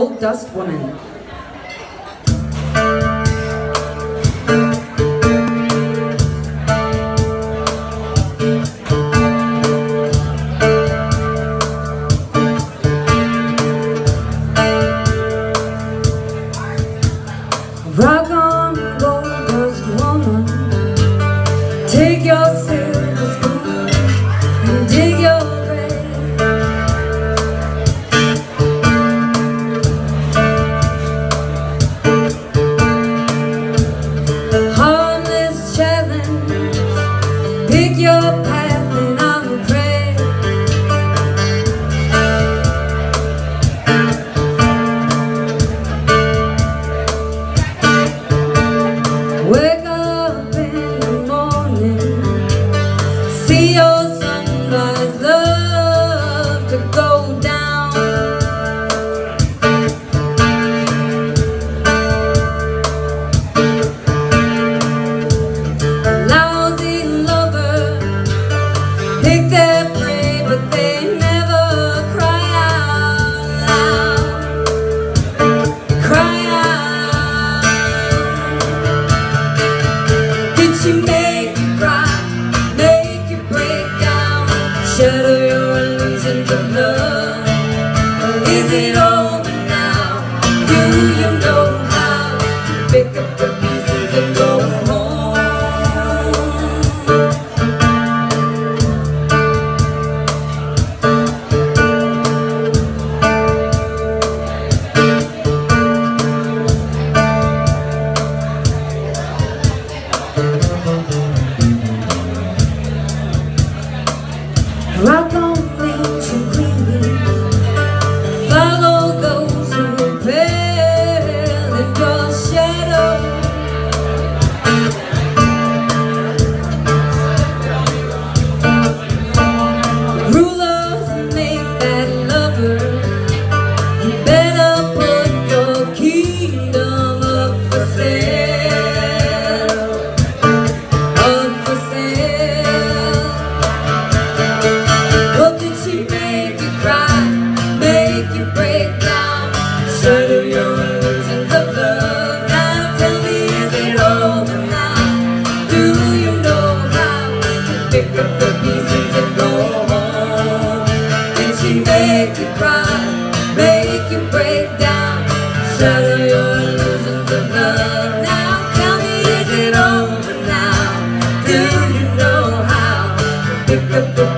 Gold Dust Woman. Rock on, gold dust woman. Take your better you're losing the blood. Is it all? make you cry, make you break down, shatter your illusions of love. Now tell me, is it over now? Do you know how? to Pick up the